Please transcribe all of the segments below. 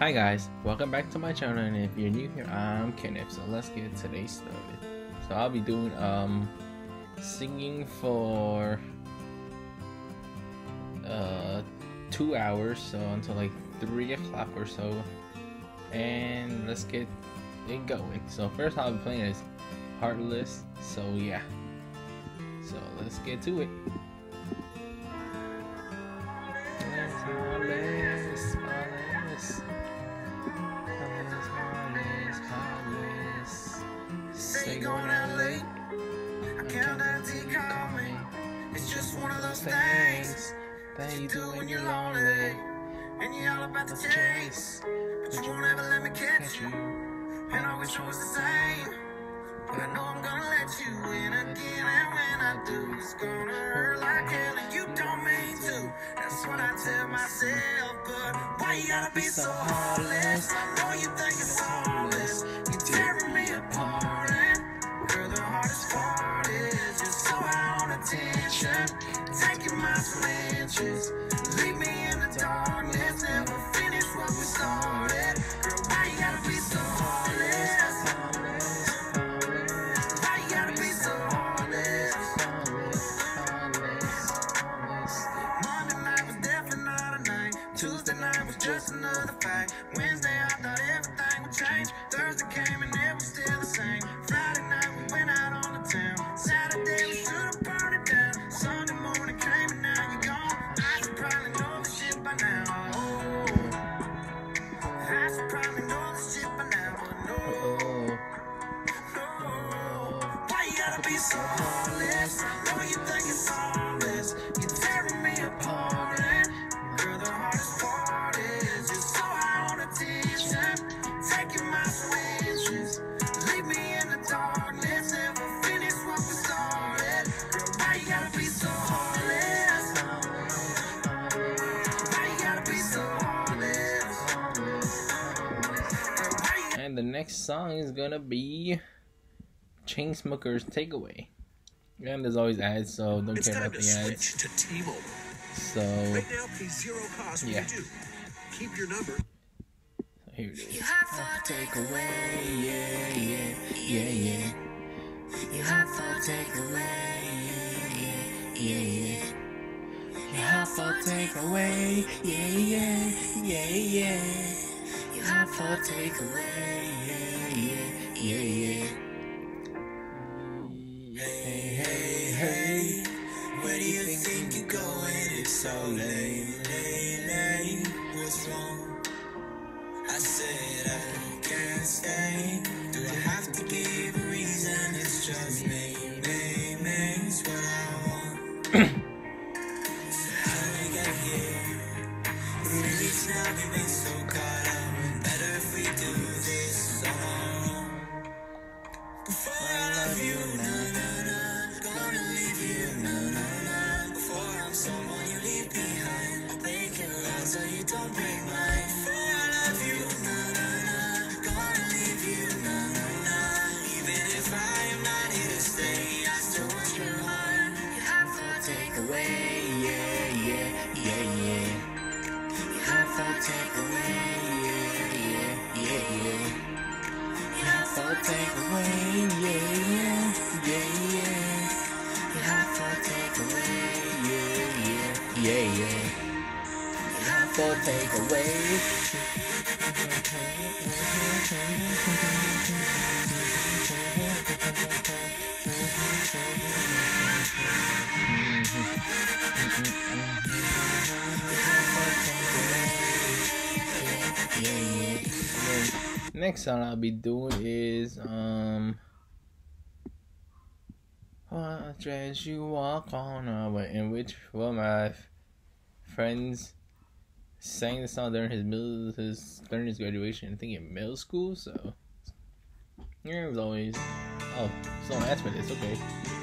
Hi guys, welcome back to my channel and if you're new here, I'm Kenneth, so let's get today started. So I'll be doing um singing for uh two hours, so until like three o'clock or so. And let's get it going. So first I'll be playing is Heartless, so yeah. So let's get to it. That you do do when you're lonely. And you're all about to chase, but you won't ever let me catch you. And I wish I was the same. But I know I'm gonna let you in again. And when I do, it's gonna hurt like hell. And you don't mean to. That's what I tell myself. But why you gotta be so heartless? Know you think it's next song is gonna be Chainsmokers Takeaway. And there's always ads, so don't It's care time about to the ads. to T-Mobile. So Right now, pay zero cost when Yeah. you do. Keep your number. here it is. You have for takeaway, yeah, yeah, yeah, yeah. You have for takeaway, yeah, yeah, yeah, yeah. You have for takeaway, yeah, yeah, yeah, yeah. You have for takeaway, yeah, yeah, take away, yeah, yeah, yeah, yeah. You have to take away, yeah, yeah, yeah, yeah. You have to take away, yeah, yeah, yeah, yeah. You have to take away. Yeah, Next song I'll be doing is um Watch as you walk on way in which one my friends sang the song during his middle his during his graduation, I think in middle school, so yeah, it was always oh, someone asked me this, okay.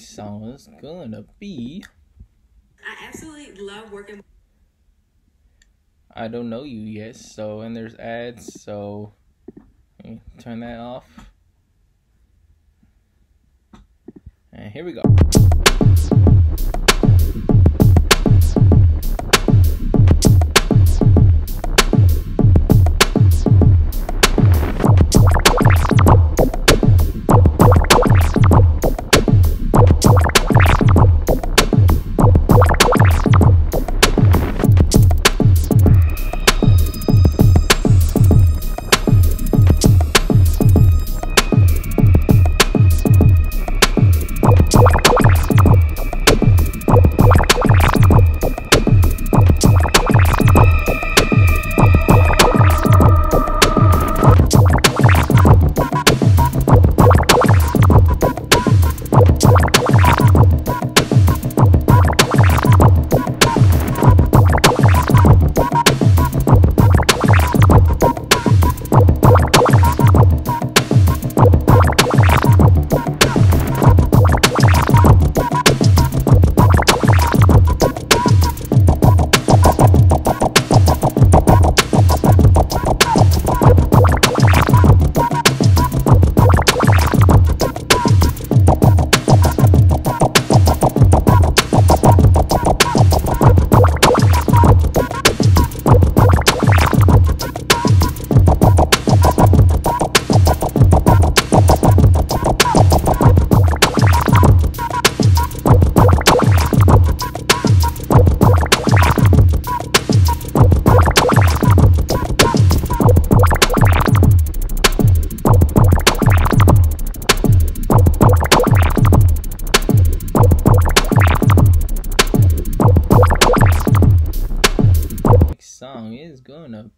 next song is gonna be. I absolutely love working. I don't know you yet, so and there's ads, so turn that off. And here we go.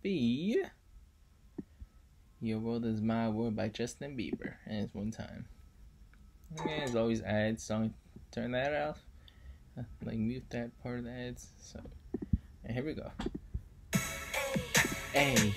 be Your World Is My World by Justin Bieber. And it's one time. Okay, as always, ads. Song. Turn that off. Like, mute that part of the ads. So, and here we go. Hey.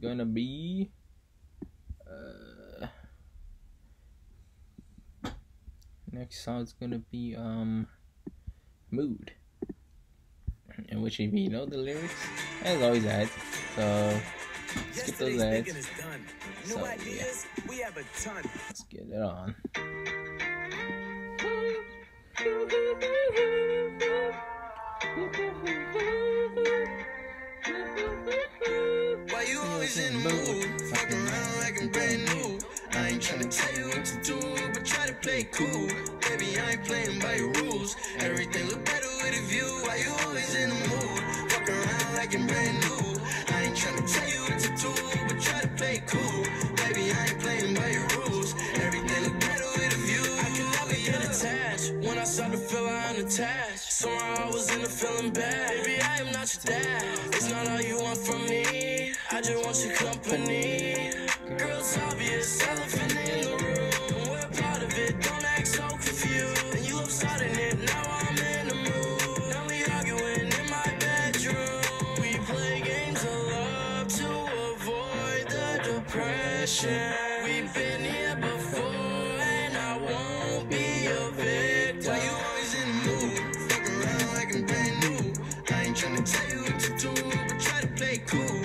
gonna be uh, next song's gonna be um mood. And which if you know the lyrics as always ads so skip those ads. so yeah. let's get it on. in the mood. Fuck around like I'm brand new. I ain't tryna tell you what to do, but try to play cool. Baby, I ain't playing by your rules. Everything look better with a view. Why you always in the mood? Fuck around like I'm brand new. I ain't tryna tell you what to do, but try to play cool. Baby, I ain't playing by your rules. Everything look better with a view. I can never get attached. When I start to feel I'm attached, somehow I was in a feeling bad. Baby, I am not your dad. Depression. We've been here before, and I won't be a victim. Why you always in the mood? Fuck around like I'm brand new. I ain't tryna tell you what to do, but try to play cool.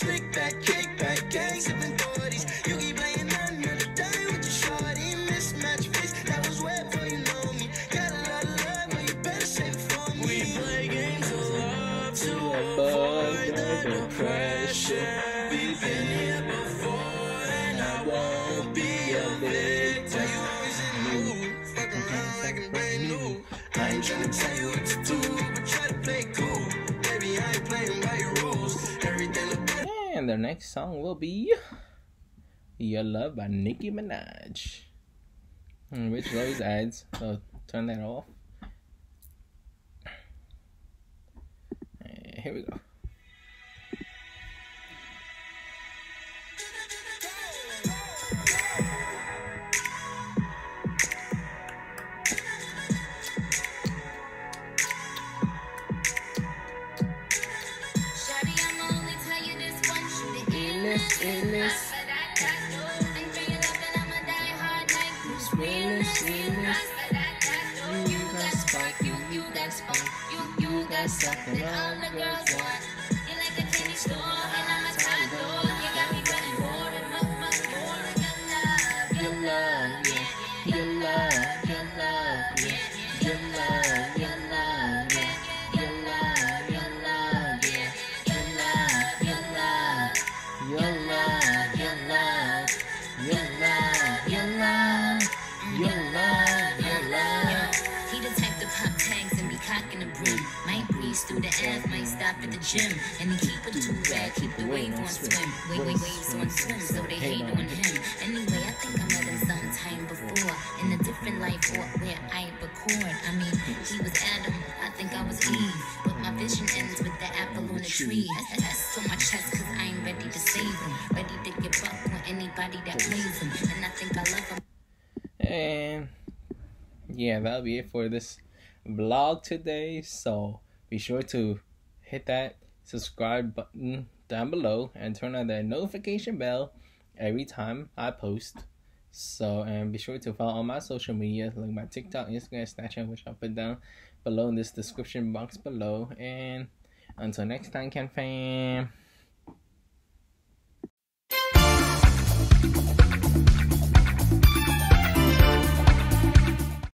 Slick And the next song will be Your Love by Nicki Minaj. Hmm, Which always ads, so turn that off. Eh, Here we go. Like Bruce Willis, Willis. You got you, got you, you got something all the girls want. Through the ass, might stop at the gym. And he keep it too rad, keep the wave on swim. Wait, wait, waves on swim, so they hate on him. Anyway, I think I met him sometime before. In a different life or where I record. I mean, he was Adam, I think I was Eve. But my vision ends with the apple on the tree. That's, so my chest, cause I ain't ready to save him. Ready to give up on anybody that plays him. And I think I love him. And yeah, that'll be it for this vlog today. So be sure to hit that subscribe button down below and turn on that notification bell every time I post. So and be sure to follow all my social media like my TikTok, Instagram, Snapchat, which I'll put down below in this description box below. And until next time, Ken fam.